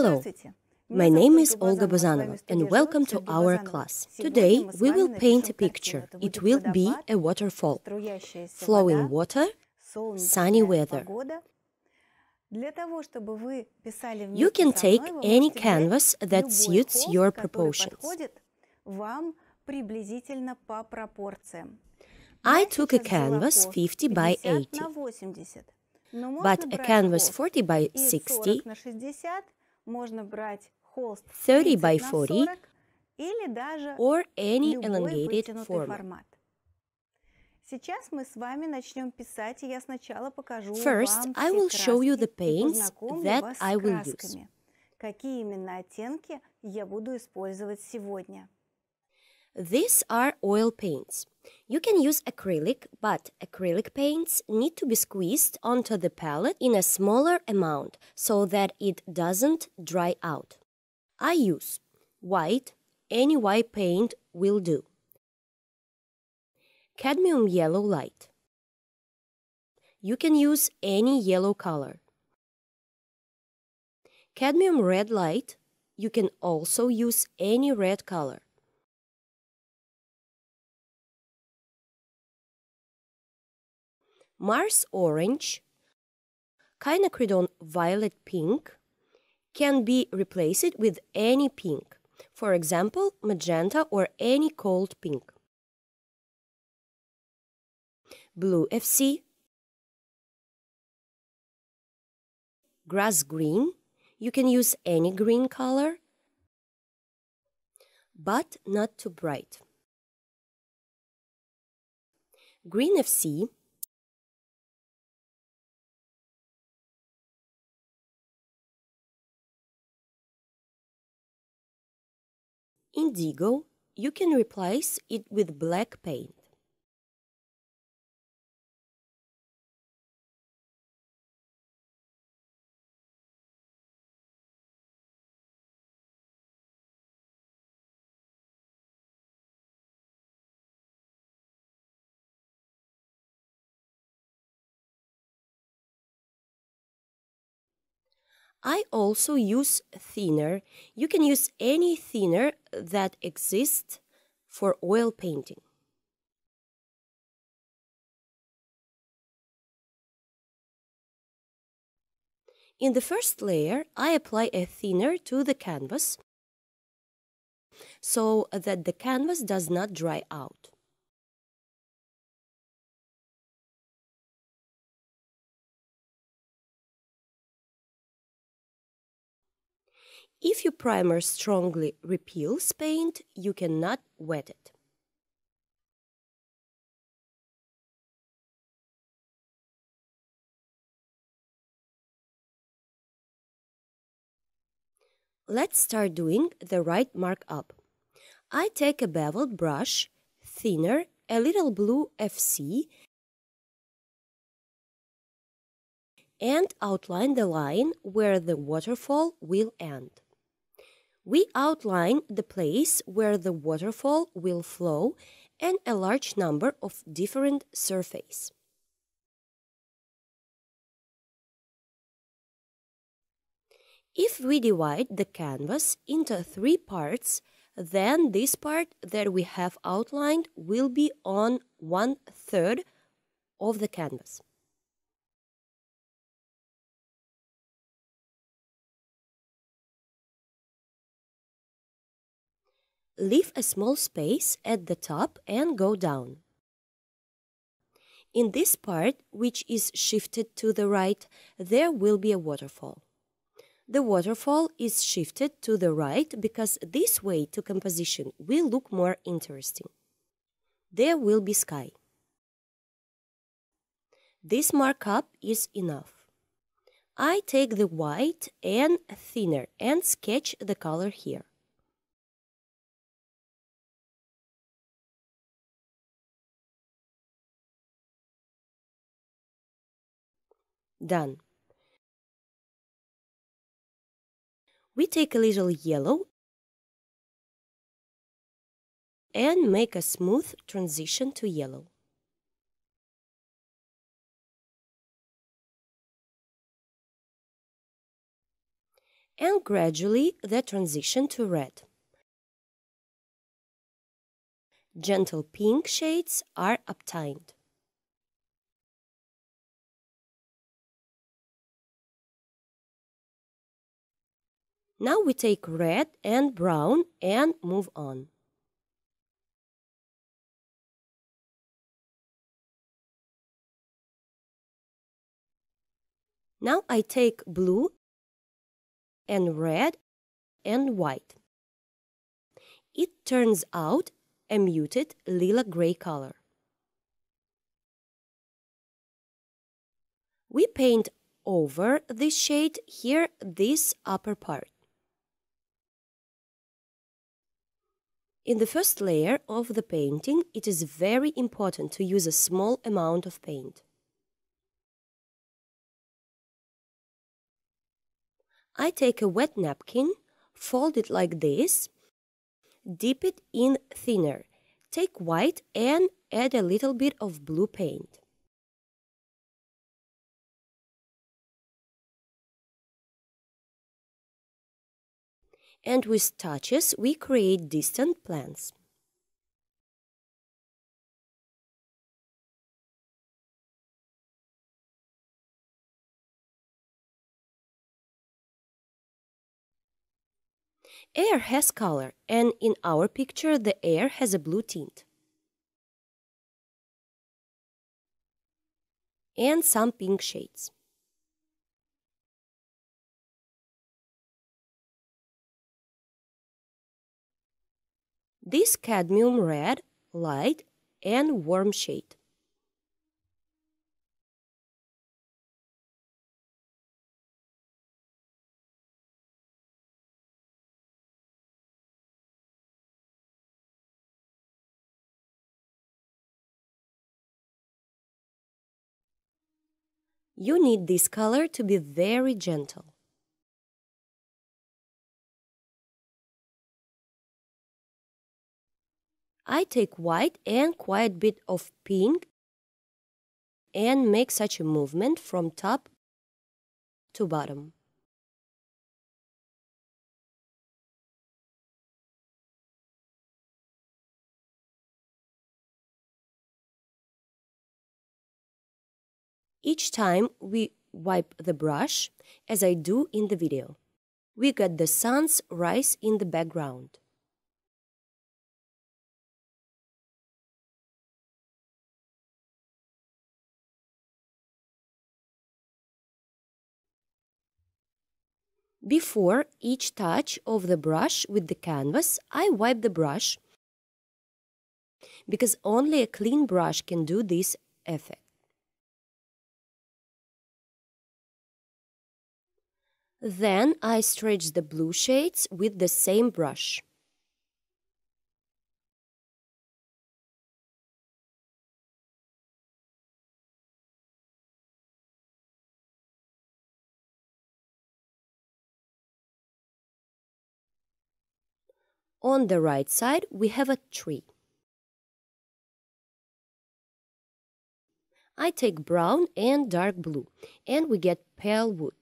Hello, my name is Olga Bazanova and welcome to our class. Today we will paint a picture. It will be a waterfall, flowing water, sunny weather. You can take any canvas that suits your proportions. I took a canvas 50 by 80, but a canvas 40 by 60, 30 by 40, or any elongated format. First, I will show you the paints that I will use. Какие именно оттенки я буду использовать сегодня? These are oil paints. You can use acrylic, but acrylic paints need to be squeezed onto the palette in a smaller amount so that it doesn't dry out. I use white, any white paint will do. Cadmium yellow light. You can use any yellow color. Cadmium red light. You can also use any red color. Mars orange, quinacridone violet pink can be replaced with any pink, for example, magenta or any cold pink. Blue FC, grass green, you can use any green color, but not too bright. Green FC indigo, you can replace it with black paint. I also use thinner. You can use any thinner that exists for oil painting. In the first layer, I apply a thinner to the canvas so that the canvas does not dry out. If your primer strongly repels paint, you cannot wet it. Let's start doing the right markup. I take a beveled brush, thinner, a little blue FC, and outline the line where the waterfall will end we outline the place where the waterfall will flow and a large number of different surfaces. If we divide the canvas into three parts, then this part that we have outlined will be on one third of the canvas. Leave a small space at the top and go down. In this part, which is shifted to the right, there will be a waterfall. The waterfall is shifted to the right because this way to composition will look more interesting. There will be sky. This markup is enough. I take the white and thinner and sketch the color here. Done. We take a little yellow and make a smooth transition to yellow. and gradually the transition to red. Gentle pink shades are obtained. Now we take red and brown and move on. Now I take blue and red and white. It turns out a muted lila-gray color. We paint over this shade here, this upper part. In the first layer of the painting, it is very important to use a small amount of paint. I take a wet napkin, fold it like this, dip it in thinner, take white and add a little bit of blue paint. And with touches we create distant plants. Air has color and in our picture the air has a blue tint. And some pink shades. This cadmium red, light and warm shade. You need this color to be very gentle. I take white and quite bit of pink and make such a movement from top to bottom. Each time we wipe the brush, as I do in the video, we get the sun's rise in the background. Before each touch of the brush with the canvas, I wipe the brush because only a clean brush can do this effect. Then I stretch the blue shades with the same brush. On the right side, we have a tree. I take brown and dark blue, and we get pale wood.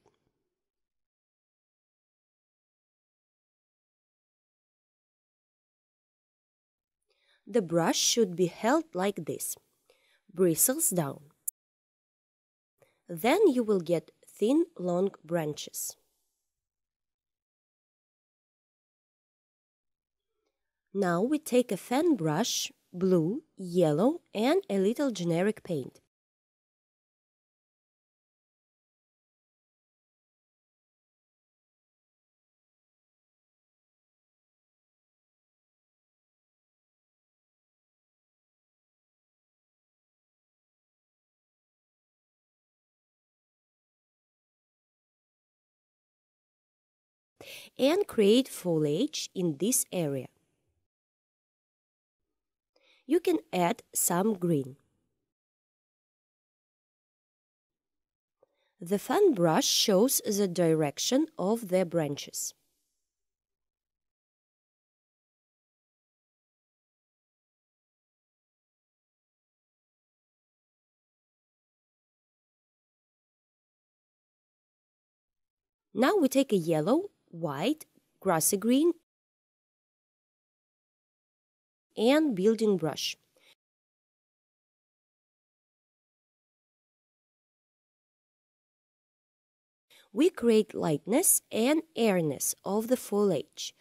The brush should be held like this, bristles down. Then you will get thin, long branches. Now we take a fan brush, blue, yellow and a little generic paint. and create foliage in this area you can add some green. The fan brush shows the direction of the branches. Now we take a yellow white, grassy green, and building brush. We create lightness and airiness of the foliage.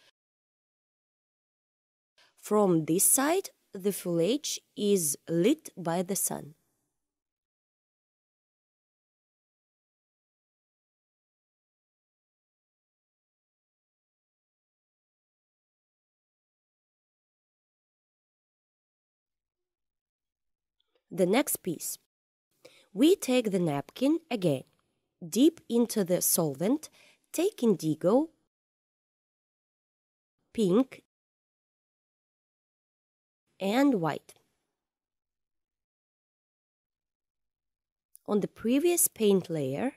From this side, the foliage is lit by the sun. The next piece. We take the napkin again, dip into the solvent, take indigo, pink, and white. On the previous paint layer,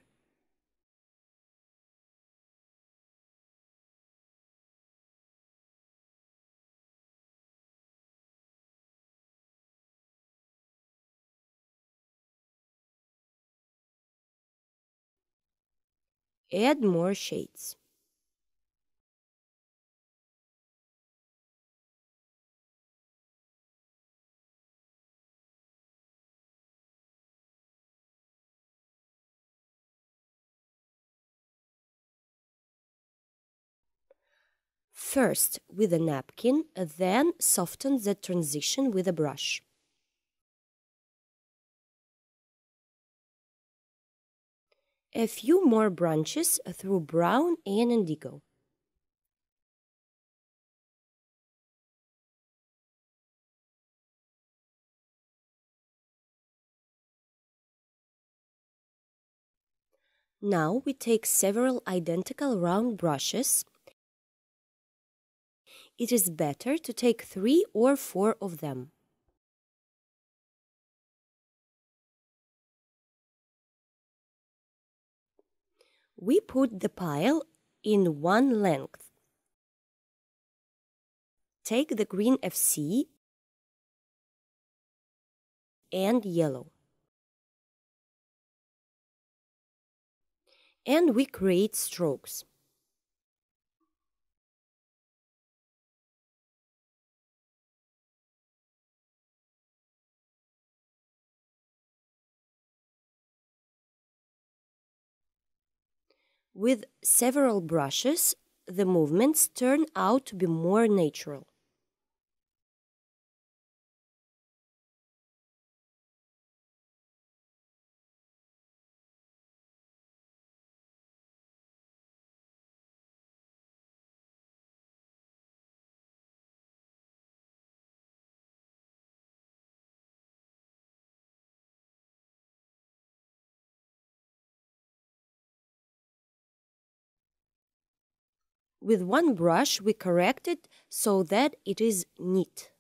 add more shades. First with a napkin, then soften the transition with a brush. A few more branches through brown and indigo. Now we take several identical round brushes it is better to take three or four of them. We put the pile in one length. Take the green FC and yellow. And we create strokes. With several brushes, the movements turn out to be more natural. With one brush we correct it so that it is neat.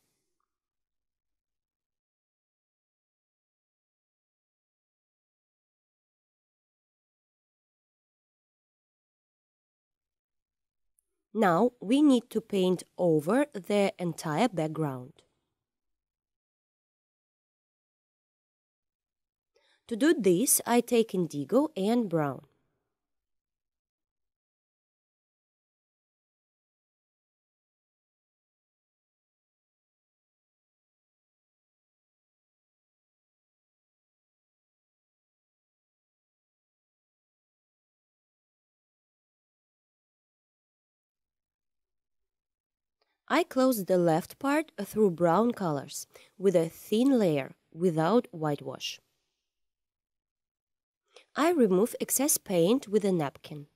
Now we need to paint over the entire background. To do this, I take indigo and brown. I close the left part through brown colors with a thin layer without whitewash. I remove excess paint with a napkin.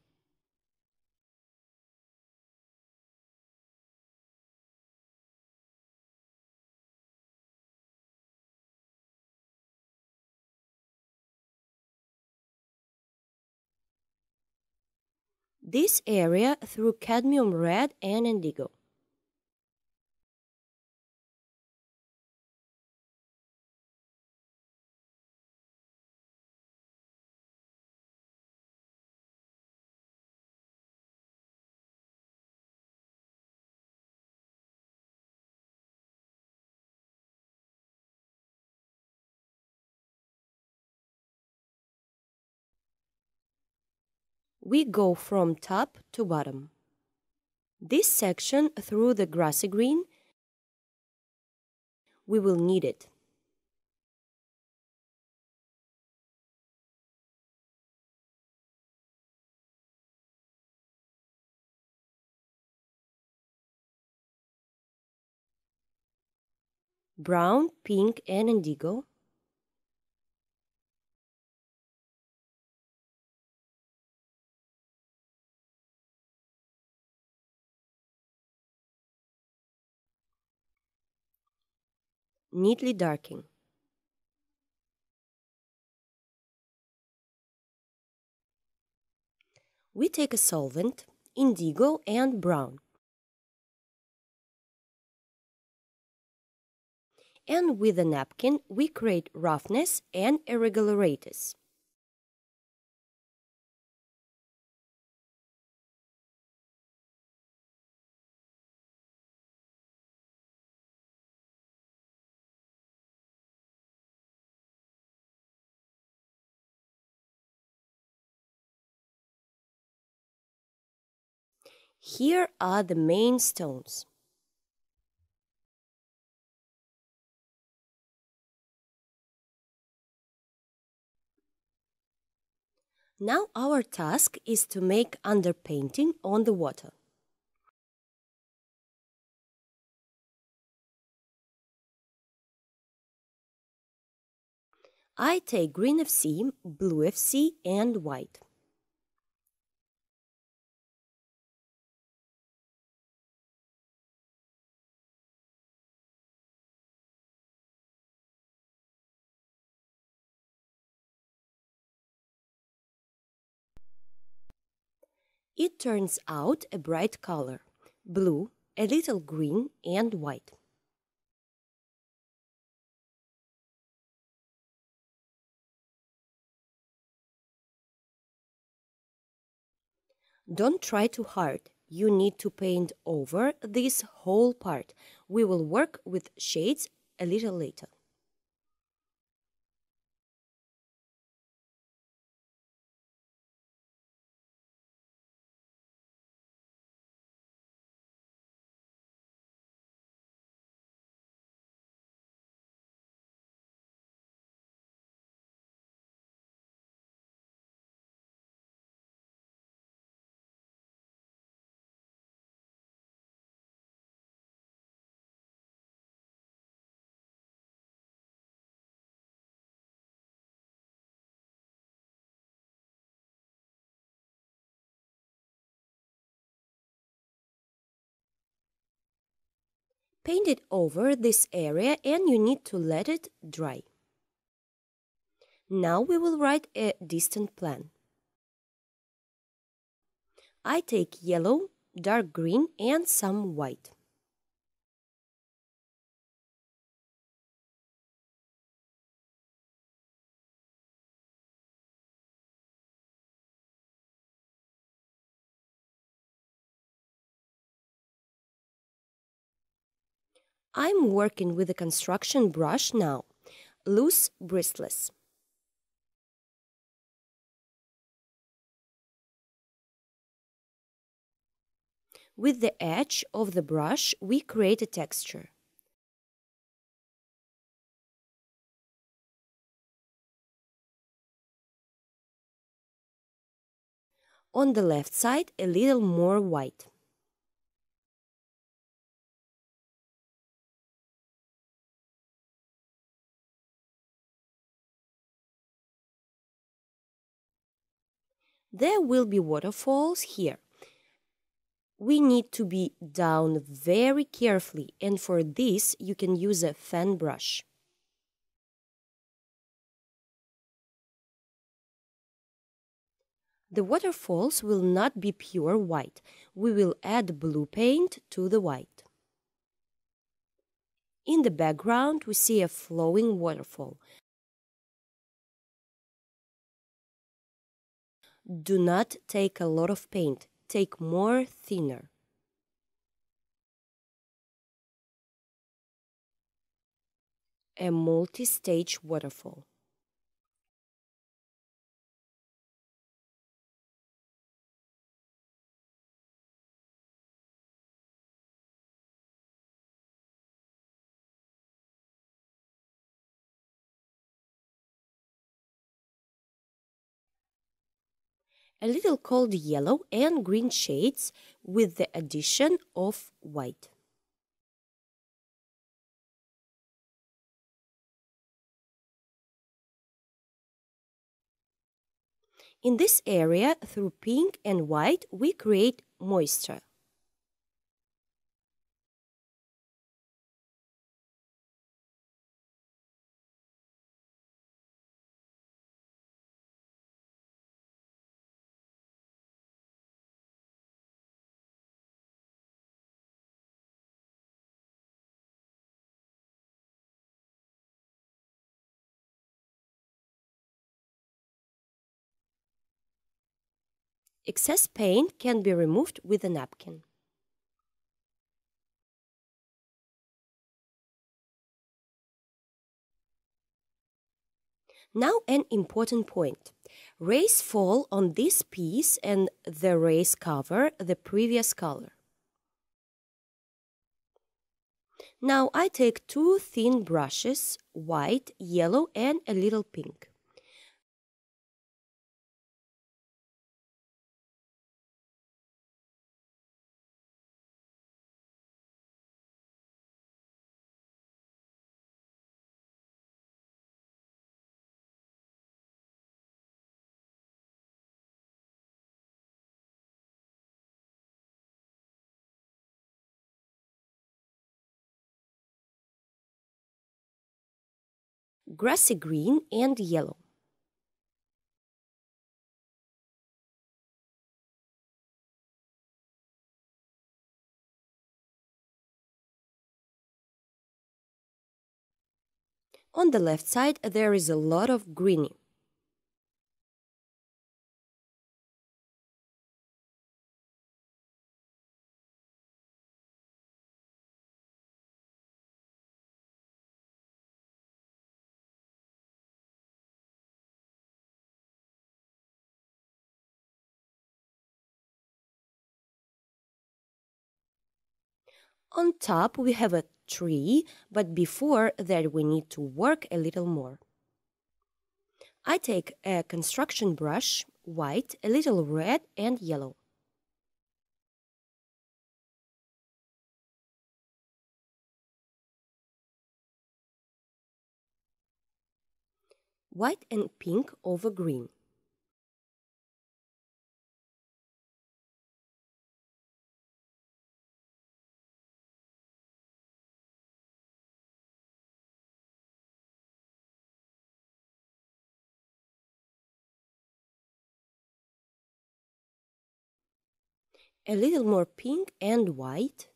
This area through cadmium red and indigo. We go from top to bottom. This section through the grassy green, we will need it. brown, pink, and indigo. Neatly darking. We take a solvent, indigo and brown. and with a napkin we create roughness and irregularities. Here are the main stones. Now our task is to make underpainting on the water. I take green FC, blue FC and white. It turns out a bright color, blue, a little green and white. Don't try too hard. You need to paint over this whole part. We will work with shades a little later. Paint it over this area and you need to let it dry. Now we will write a distant plan. I take yellow, dark green and some white. I'm working with a construction brush now, loose bristless. With the edge of the brush, we create a texture. On the left side, a little more white. There will be waterfalls here. We need to be down very carefully and for this you can use a fan brush. The waterfalls will not be pure white. We will add blue paint to the white. In the background, we see a flowing waterfall. Do not take a lot of paint, take more thinner. A multi-stage waterfall. A little cold yellow and green shades with the addition of white. In this area, through pink and white, we create moisture. Excess paint can be removed with a napkin. Now an important point. Rays fall on this piece and the rays cover the previous color. Now I take two thin brushes, white, yellow and a little pink. Grassy green and yellow. On the left side there is a lot of greeny. On top we have a tree, but before that we need to work a little more. I take a construction brush, white, a little red and yellow. White and pink over green. A little more pink and white.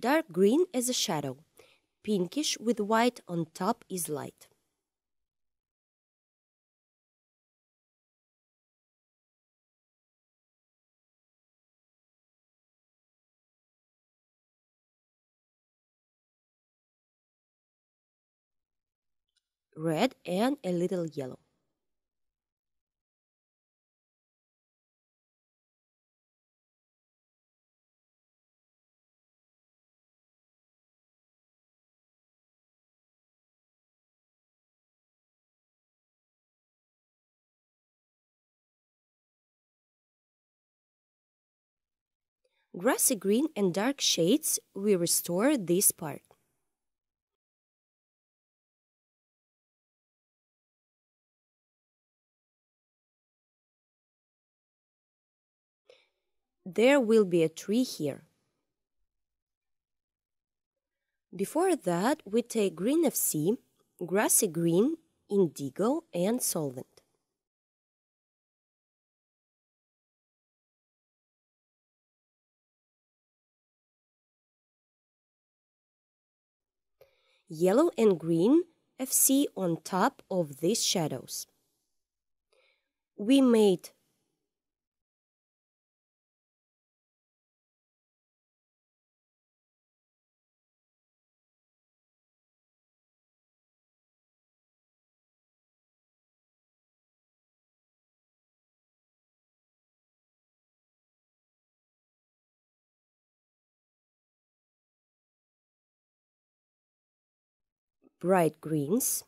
Dark green as a shadow. Pinkish with white on top is light. Red and a little yellow. Grassy green and dark shades, we restore this part. There will be a tree here. Before that, we take green FC, grassy green, indigo, and solvent. Yellow and green FC on top of these shadows. We made bright greens,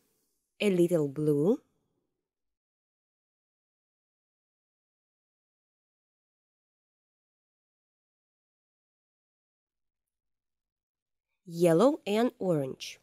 a little blue, yellow and orange.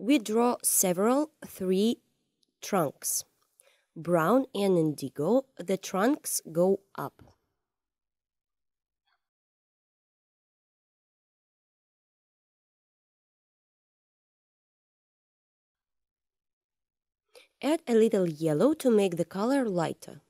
We draw several three trunks. Brown and indigo, the trunks go up. Add a little yellow to make the color lighter.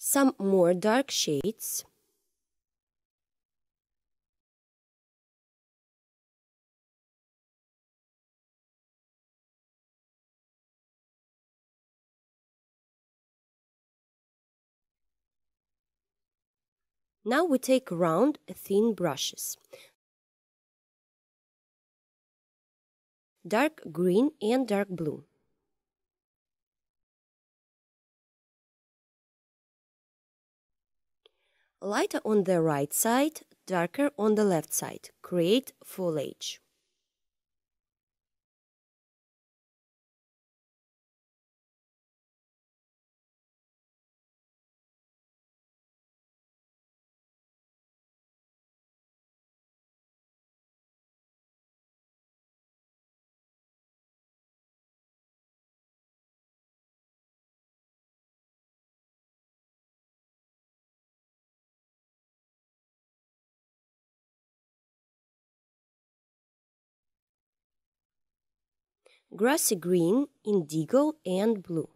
Some more dark shades. Now we take round, thin brushes. Dark green and dark blue. Lighter on the right side, darker on the left side. Create foliage. Grassy green, indigo, and blue.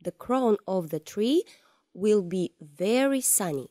The crown of the tree will be very sunny.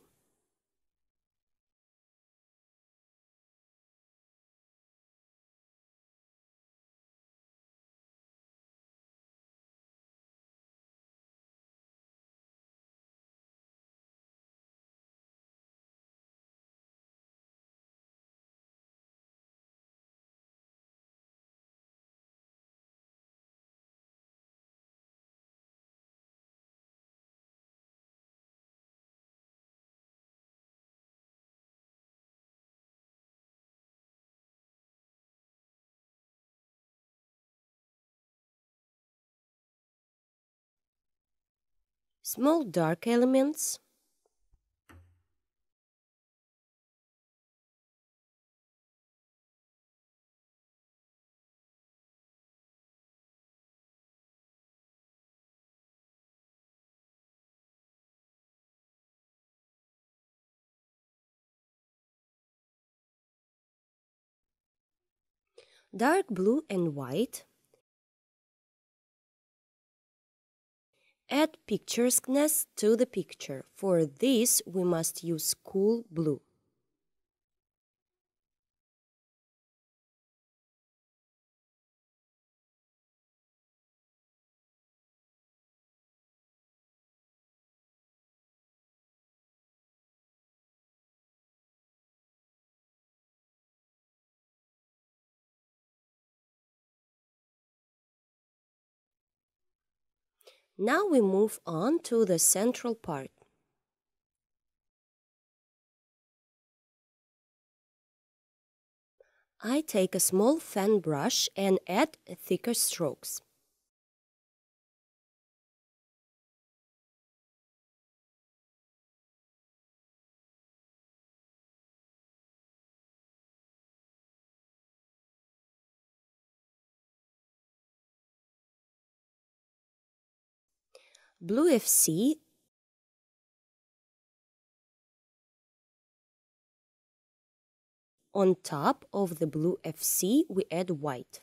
Small dark elements. Dark blue and white Add picturesqueness to the picture. For this, we must use cool blue. Now we move on to the central part. I take a small fan brush and add thicker strokes. Blue FC On top of the blue FC, we add white.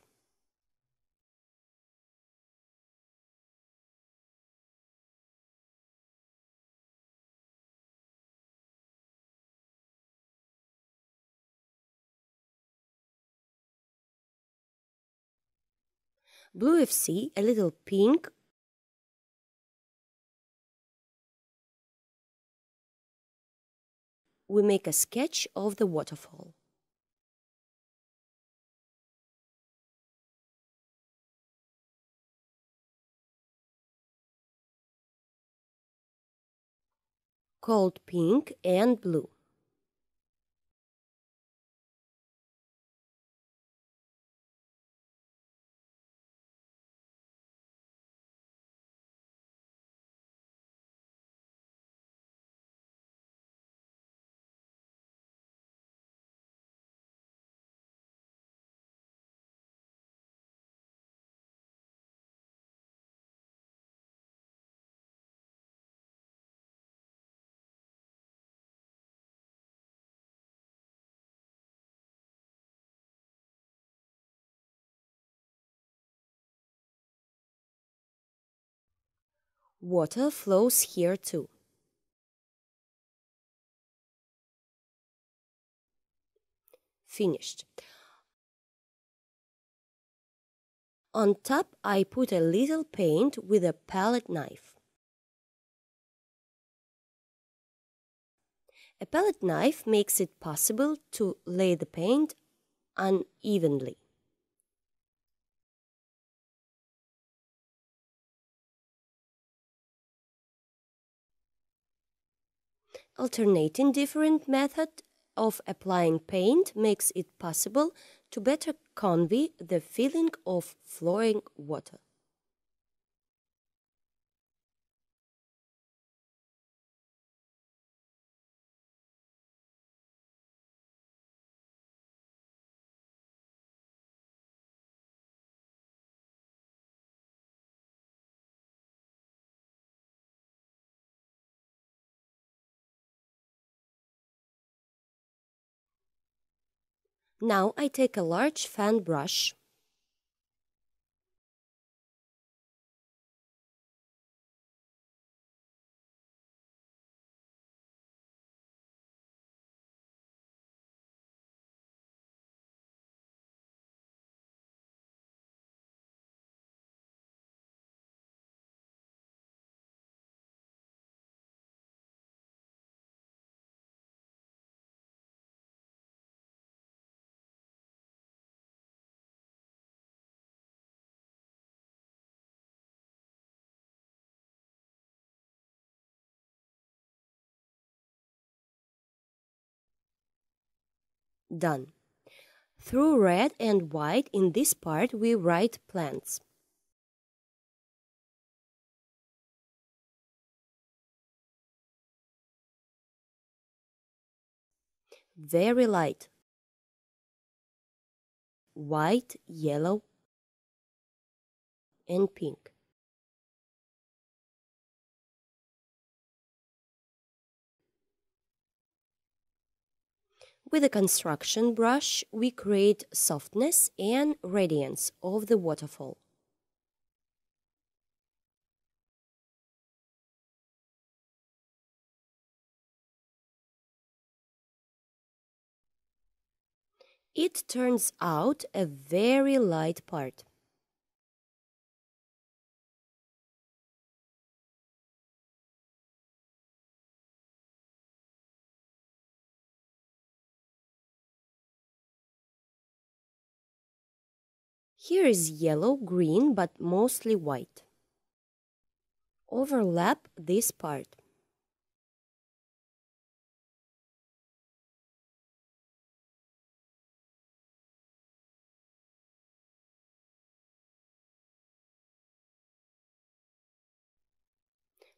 Blue FC, a little pink we make a sketch of the waterfall. Cold pink and blue. Water flows here too. Finished. On top I put a little paint with a palette knife. A palette knife makes it possible to lay the paint unevenly. Alternating different method of applying paint makes it possible to better convey the feeling of flowing water. Now I take a large fan brush Done. Through red and white in this part we write plants. Very light. White, yellow, and pink. With a construction brush, we create softness and radiance of the waterfall. It turns out a very light part. Here is yellow, green, but mostly white. Overlap this part.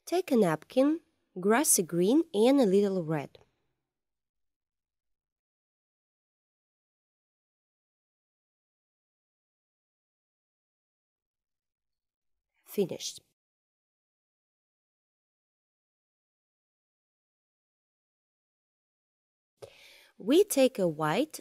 Take a napkin, grassy green and a little red. Finished. We take a white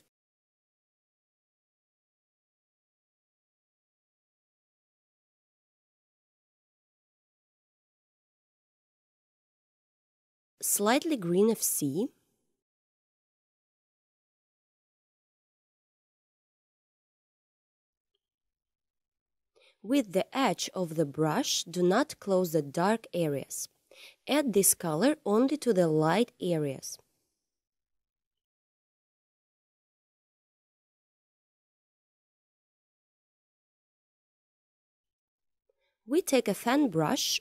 slightly green FC With the edge of the brush, do not close the dark areas. Add this color only to the light areas. We take a fan brush,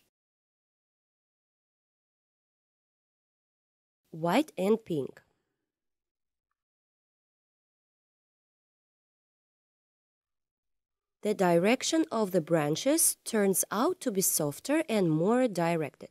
white and pink. The direction of the branches turns out to be softer and more directed.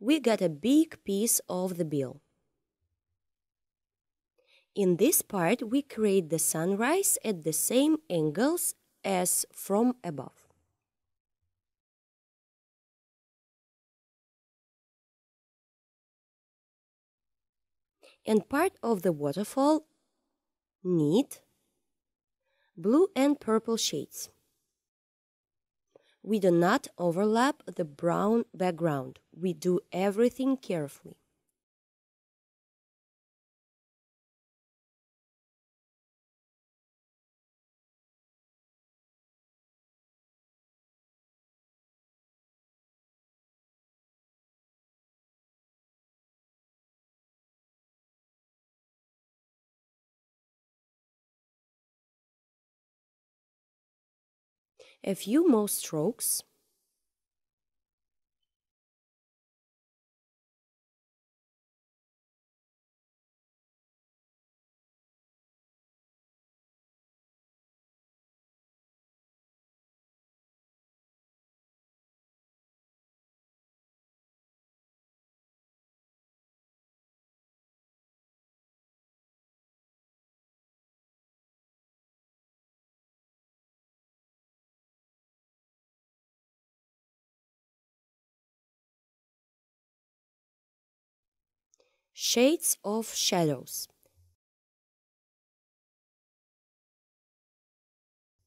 We get a big piece of the bill. In this part, we create the sunrise at the same angles as from above. And part of the waterfall need blue and purple shades. We do not overlap the brown background. We do everything carefully. A few more strokes. Shades of shadows.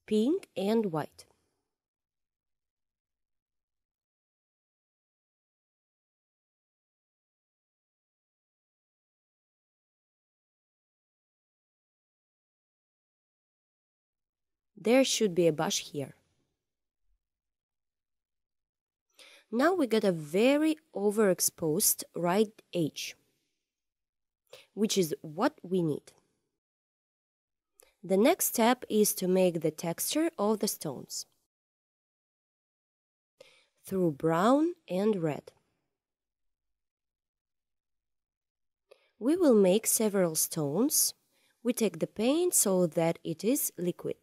Pink and white. There should be a bush here. Now we got a very overexposed right edge which is what we need. The next step is to make the texture of the stones through brown and red. We will make several stones. We take the paint so that it is liquid.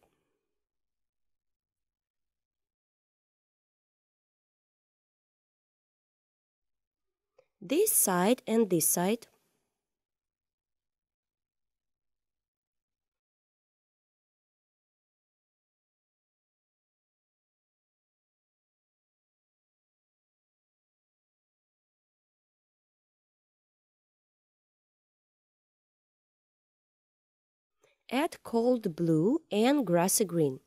This side and this side Add cold blue and grassy green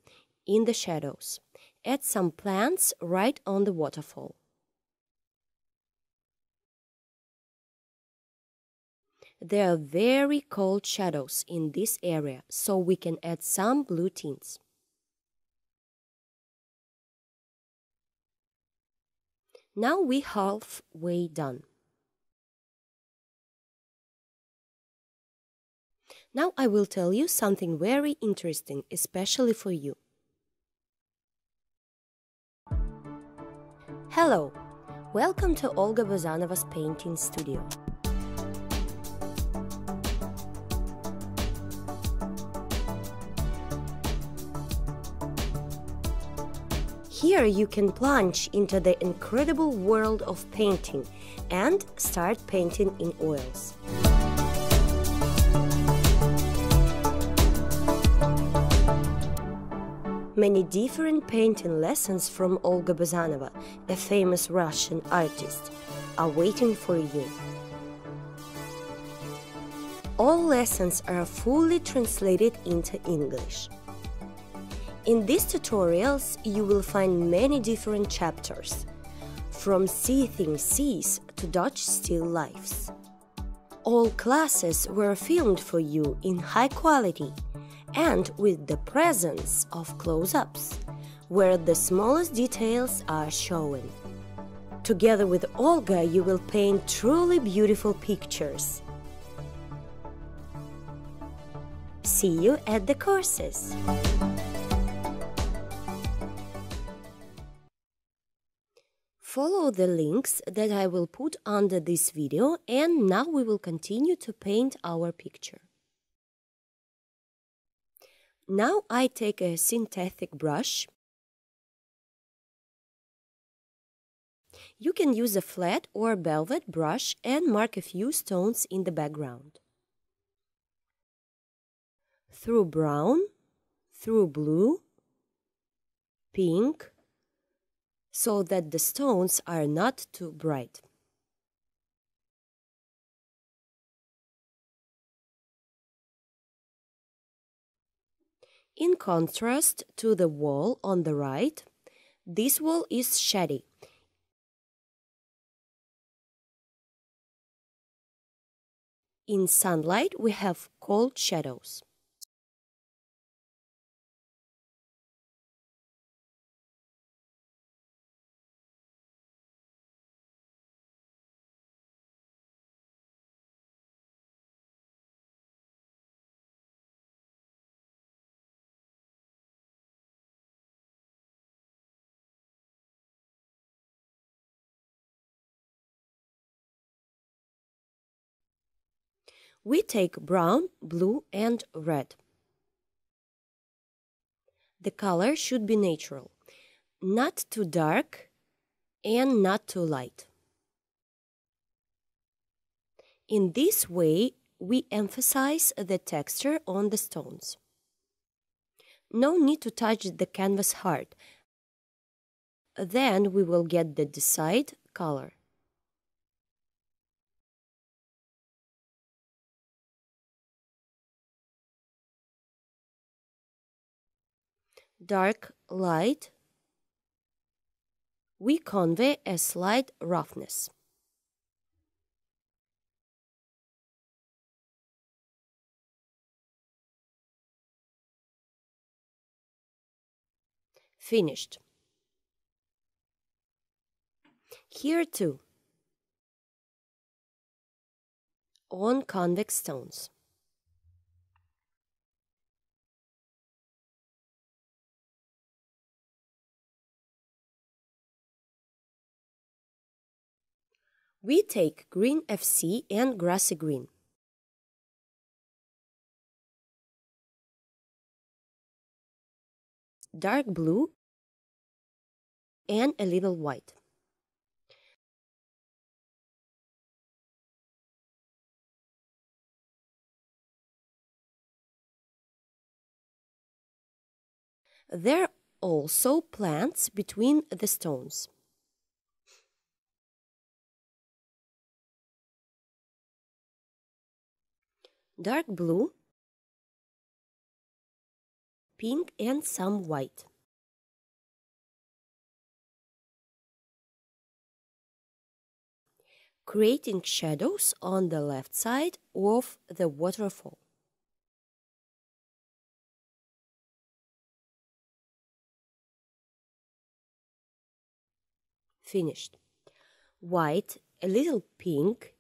in the shadows. Add some plants right on the waterfall. There are very cold shadows in this area, so we can add some blue tints. Now we halfway done. Now I will tell you something very interesting, especially for you. Hello! Welcome to Olga Bazanova's painting studio. Here you can plunge into the incredible world of painting and start painting in oils. Many different painting lessons from Olga Bazanova, a famous Russian artist, are waiting for you. All lessons are fully translated into English. In these tutorials, you will find many different chapters, from seething seas to Dutch still lifes. All classes were filmed for you in high quality and with the presence of close-ups, where the smallest details are shown. Together with Olga, you will paint truly beautiful pictures. See you at the courses! Follow the links that I will put under this video and now we will continue to paint our picture. Now I take a synthetic brush. You can use a flat or velvet brush and mark a few stones in the background. Through brown, through blue, pink, so that the stones are not too bright. In contrast to the wall on the right, this wall is shady. In sunlight, we have cold shadows. We take brown, blue and red. The color should be natural, not too dark and not too light. In this way, we emphasize the texture on the stones. No need to touch the canvas hard. Then we will get the desired color. Dark light, we convey a slight roughness. Finished. Here too, on convex stones. We take green FC and grassy green. Dark blue and a little white. There are also plants between the stones. Dark blue pink and some white. Creating shadows on the left side of the waterfall. Finished. White, a little pink,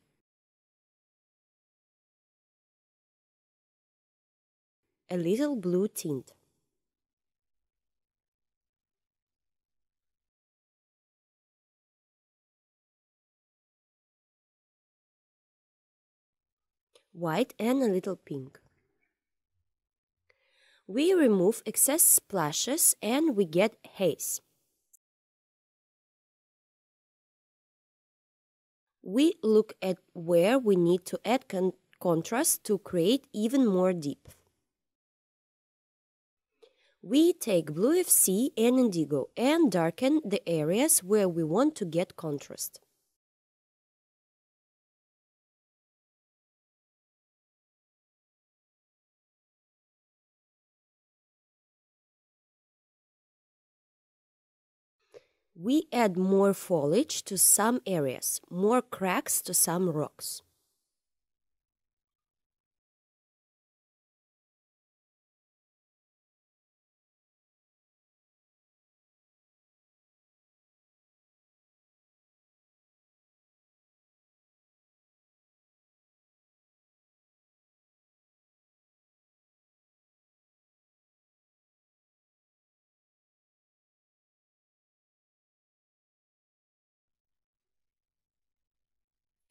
a little blue tint. White and a little pink. We remove excess splashes and we get haze. We look at where we need to add con contrast to create even more depth. We take Blue FC and Indigo and darken the areas where we want to get contrast. We add more foliage to some areas, more cracks to some rocks.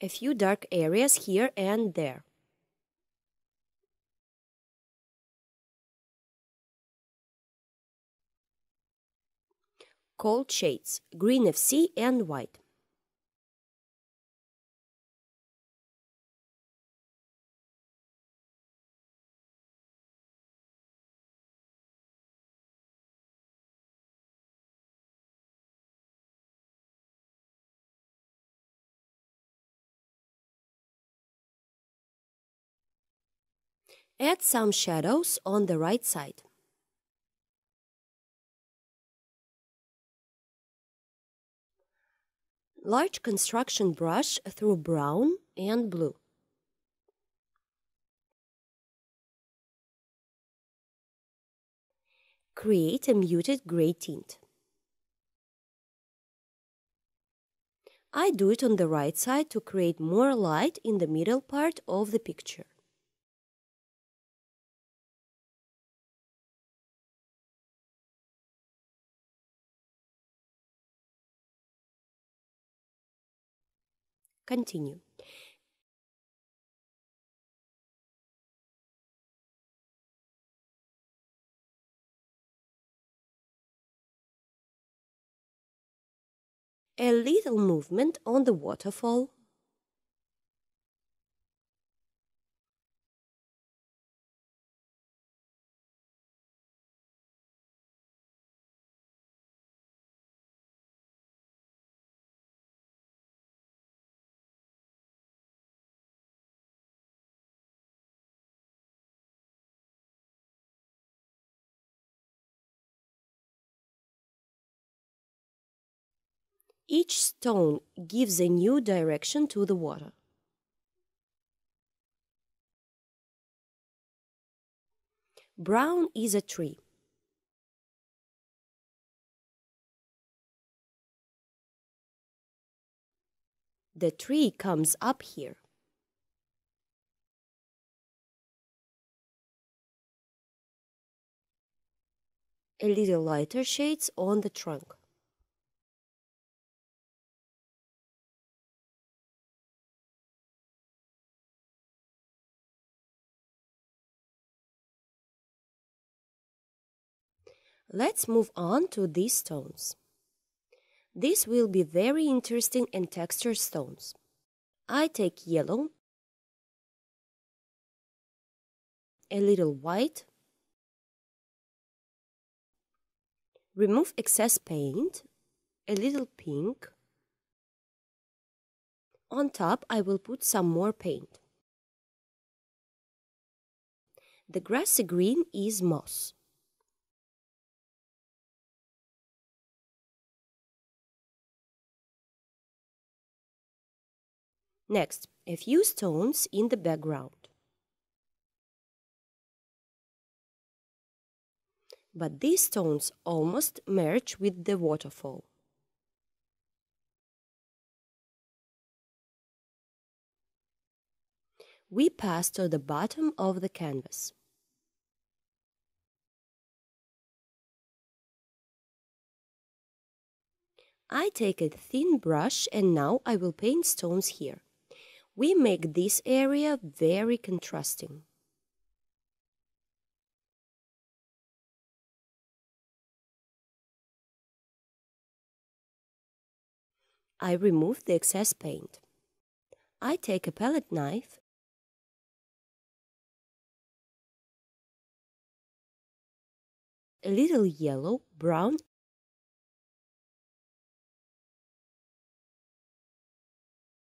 A few dark areas here and there. Cold shades, green FC and white. Add some shadows on the right side. Large construction brush through brown and blue. Create a muted gray tint. I do it on the right side to create more light in the middle part of the picture. Continue. A little movement on the waterfall. Each stone gives a new direction to the water. Brown is a tree. The tree comes up here. A little lighter shades on the trunk. Let's move on to these stones. These will be very interesting and textured stones. I take yellow, a little white, remove excess paint, a little pink. On top I will put some more paint. The grassy green is moss. Next, a few stones in the background. But these stones almost merge with the waterfall. We pass to the bottom of the canvas. I take a thin brush and now I will paint stones here. We make this area very contrasting. I remove the excess paint. I take a palette knife a little yellow, brown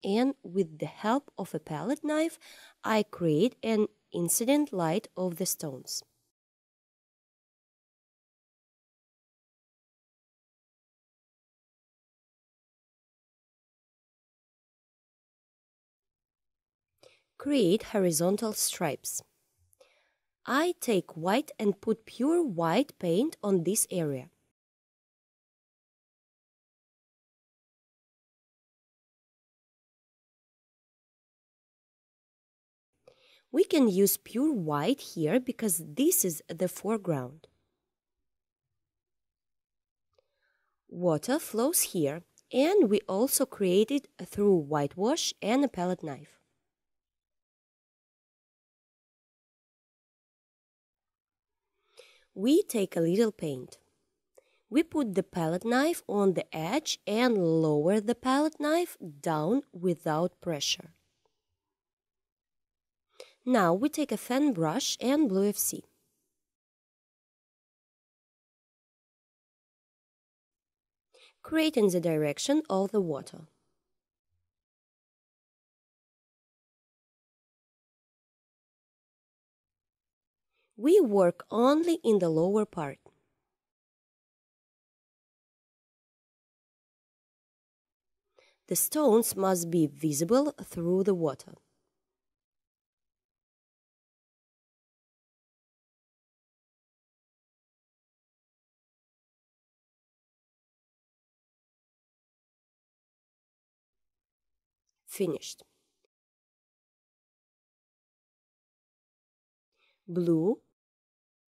and with the help of a palette knife, I create an incident light of the stones. Create horizontal stripes. I take white and put pure white paint on this area. We can use pure white here because this is the foreground. Water flows here and we also create it through whitewash and a palette knife. We take a little paint. We put the palette knife on the edge and lower the palette knife down without pressure. Now we take a fan brush and Blue FC. Create in the direction of the water. We work only in the lower part. The stones must be visible through the water. Finished. Blue,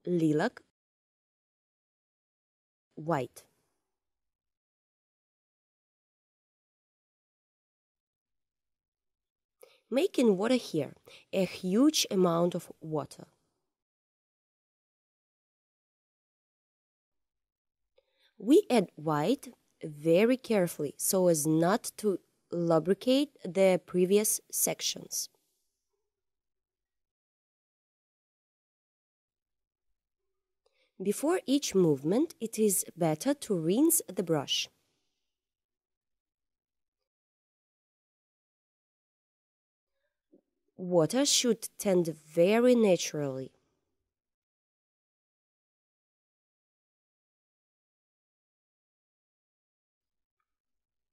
lilac, white. Making water here, a huge amount of water. We add white very carefully so as not to lubricate the previous sections. Before each movement, it is better to rinse the brush. Water should tend very naturally.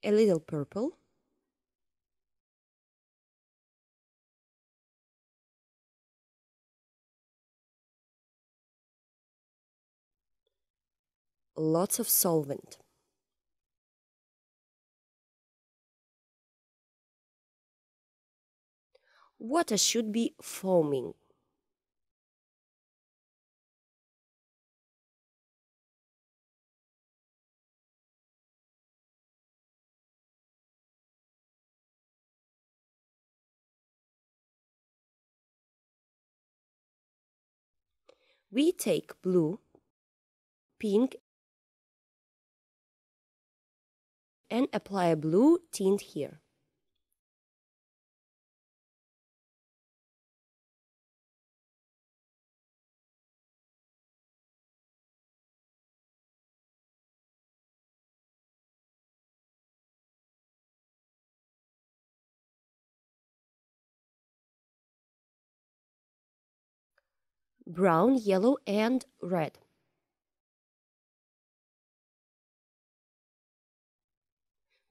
A little purple. Lots of solvent. Water should be foaming. We take blue, pink and apply a blue tint here. brown, yellow, and red.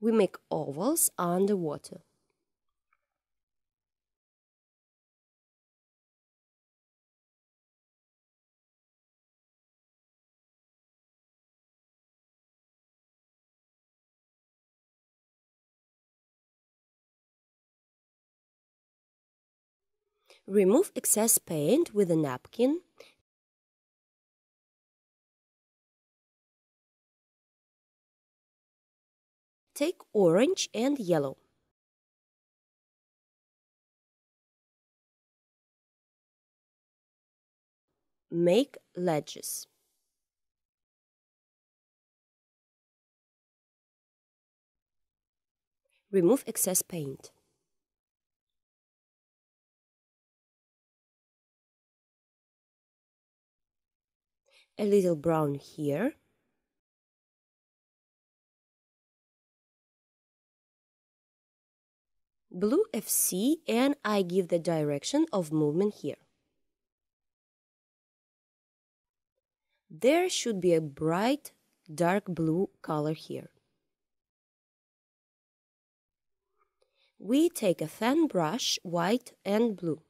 we make ovals underwater. Remove excess paint with a napkin Take orange and yellow. Make ledges. Remove excess paint. A little brown here. Blue FC and I give the direction of movement here. There should be a bright dark blue color here. We take a fan brush, white and blue.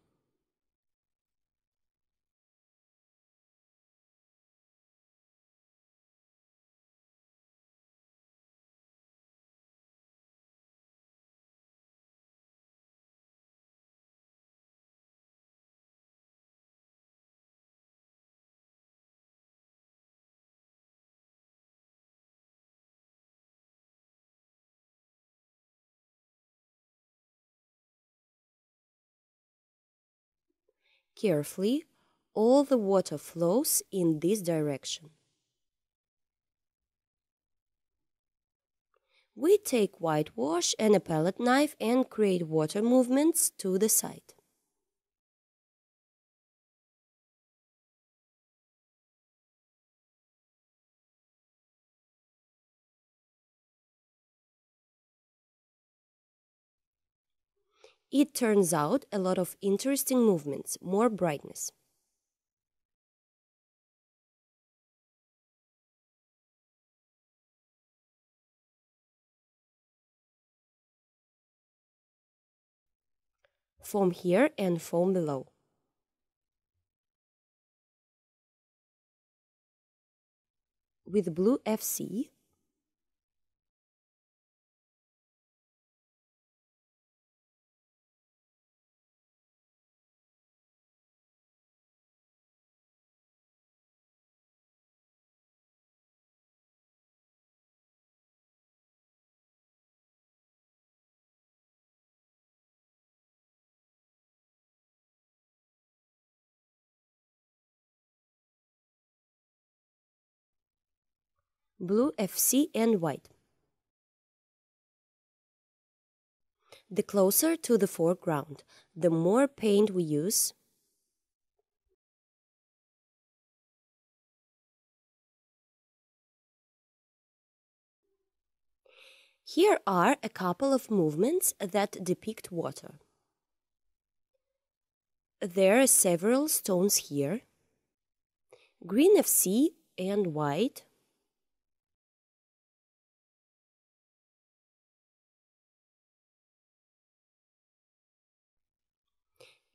Carefully, all the water flows in this direction. We take whitewash and a palette knife and create water movements to the side. It turns out a lot of interesting movements, more brightness. Foam here and foam below. With blue FC, blue FC and white. The closer to the foreground, the more paint we use, Here are a couple of movements that depict water. There are several stones here, green FC and white,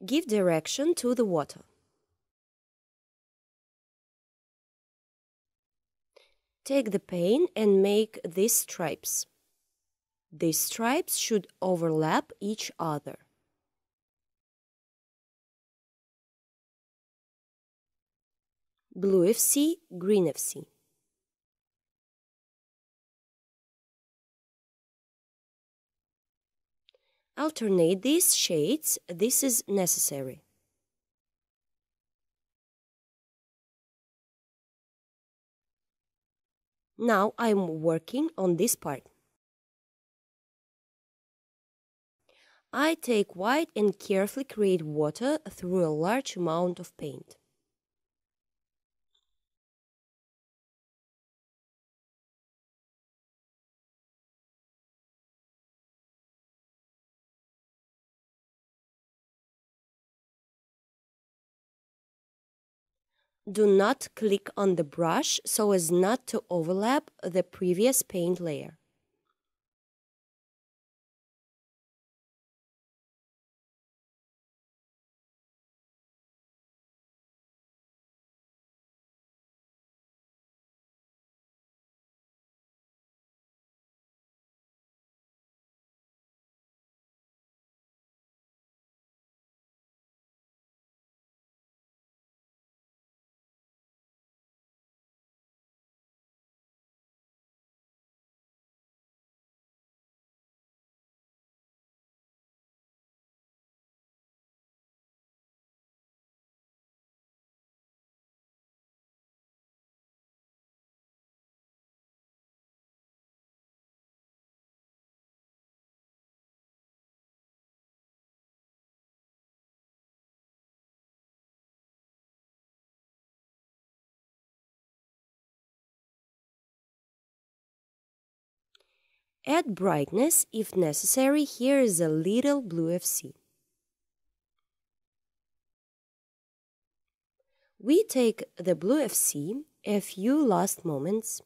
Give direction to the water. Take the paint and make these stripes. These stripes should overlap each other. Blue FC, green FC. Alternate these shades, this is necessary. Now I'm working on this part. I take white and carefully create water through a large amount of paint. Do not click on the brush so as not to overlap the previous paint layer. Add brightness if necessary. Here is a little blue FC. We take the blue FC a few last moments.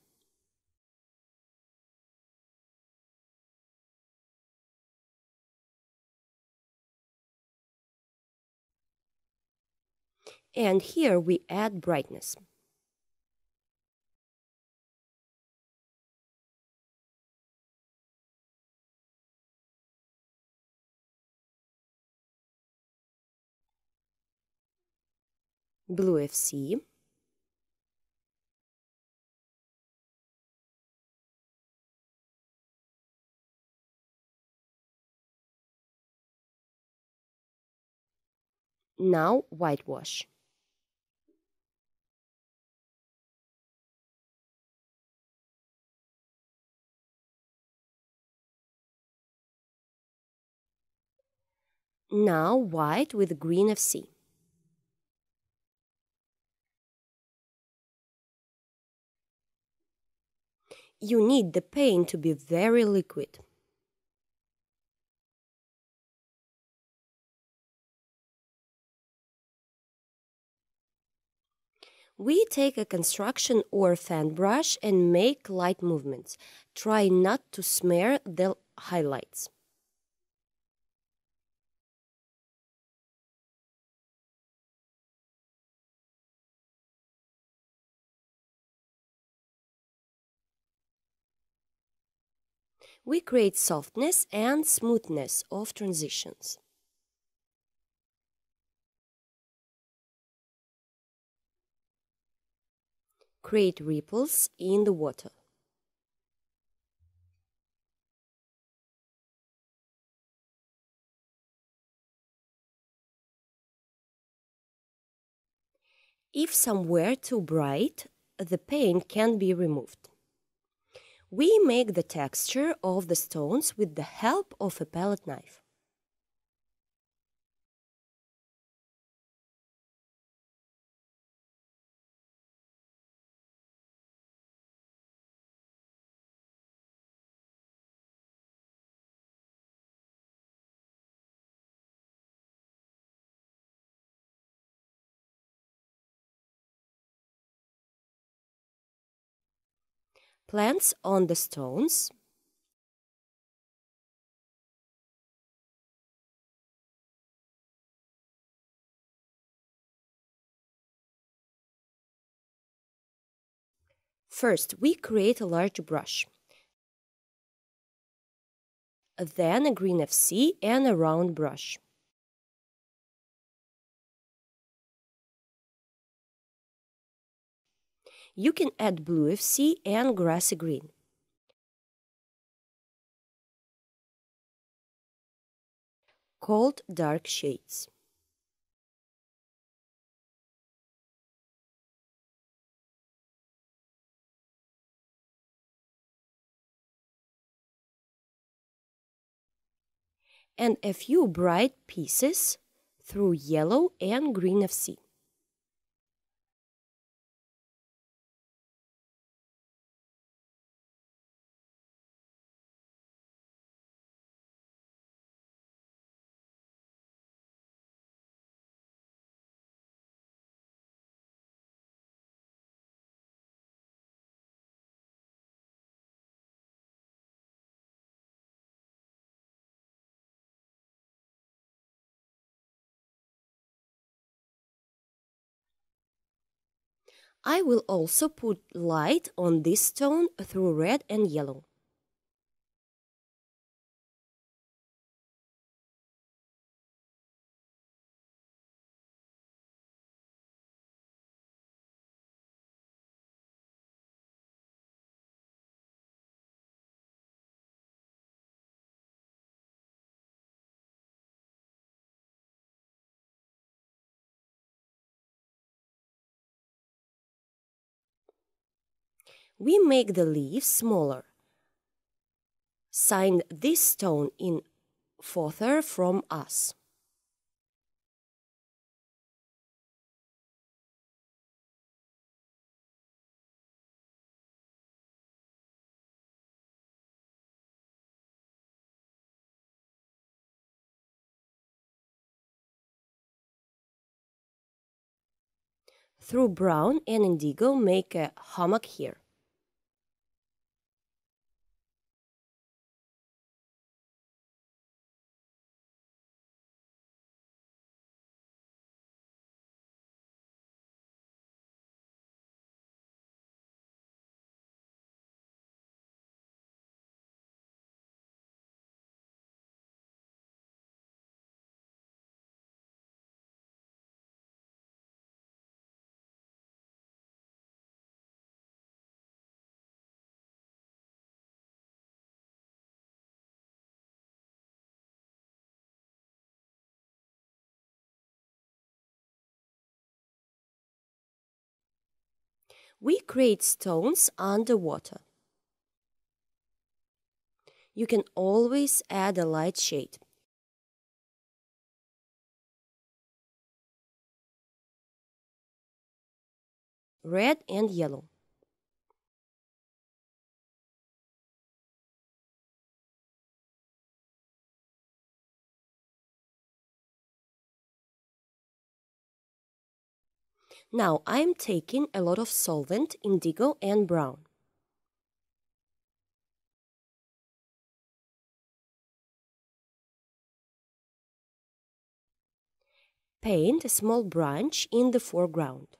And here we add brightness. Blue FC. Now whitewash. Now white with green FC. You need the paint to be very liquid. We take a construction or fan brush and make light movements. Try not to smear the highlights. We create softness and smoothness of transitions. Create ripples in the water. If somewhere too bright, the paint can be removed. We make the texture of the stones with the help of a palette knife. Plants on the stones. First, we create a large brush, then a green FC and a round brush. You can add blue FC and grassy green. Cold dark shades. and a few bright pieces through yellow and green FC. I will also put light on this stone through red and yellow. we make the leaves smaller. Signed this stone in further from us. Through brown and indigo make a hummock here. We create stones underwater. You can always add a light shade. Red and yellow. Now I'm taking a lot of solvent, indigo and brown. Paint a small branch in the foreground.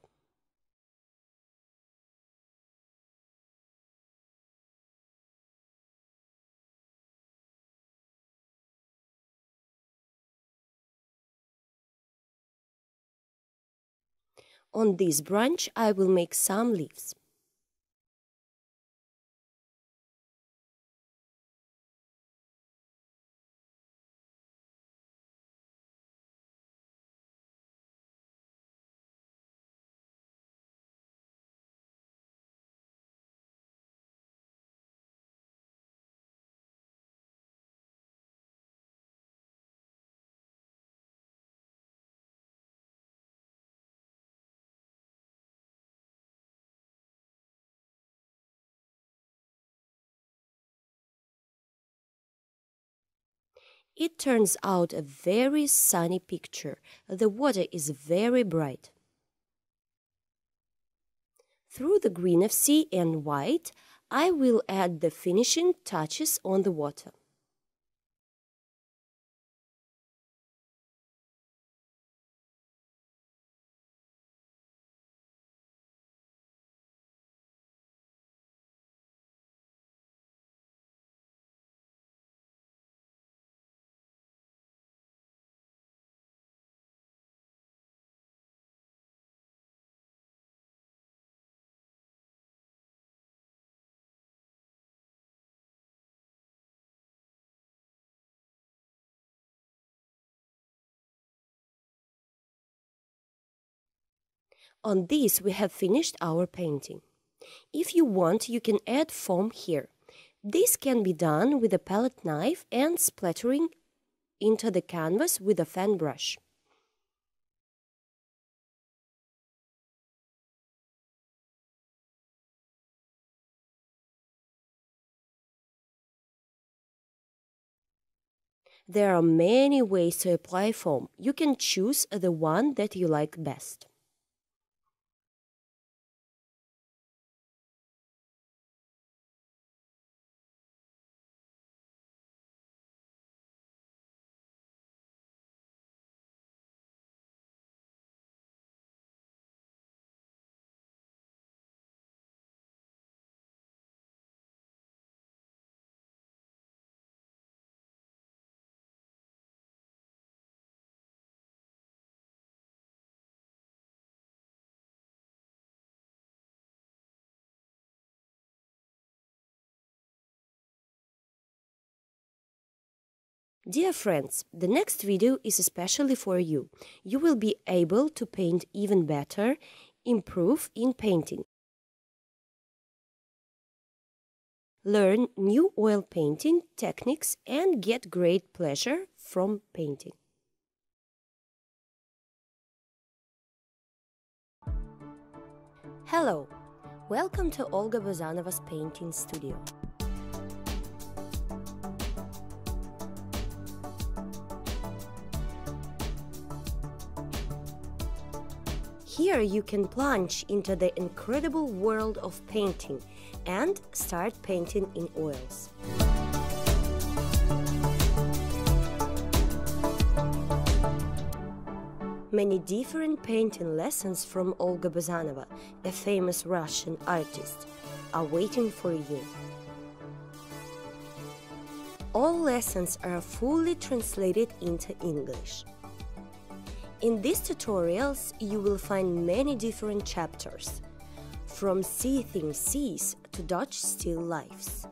On this branch I will make some leaves. It turns out a very sunny picture. The water is very bright. Through the green FC and white, I will add the finishing touches on the water. On this we have finished our painting. If you want, you can add foam here. This can be done with a palette knife and splattering into the canvas with a fan brush. There are many ways to apply foam. You can choose the one that you like best. Dear friends, the next video is especially for you. You will be able to paint even better, improve in painting. Learn new oil painting techniques and get great pleasure from painting. Hello! Welcome to Olga Bazanova's painting studio. Here you can plunge into the incredible world of painting and start painting in oils. Many different painting lessons from Olga Bazanova, a famous Russian artist, are waiting for you. All lessons are fully translated into English. In these tutorials, you will find many different chapters, from seething seas to Dutch still lifes.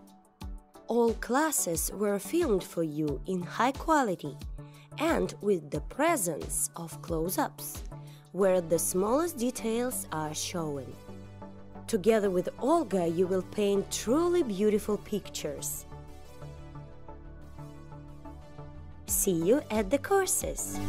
All classes were filmed for you in high quality and with the presence of close-ups, where the smallest details are shown. Together with Olga, you will paint truly beautiful pictures. See you at the courses!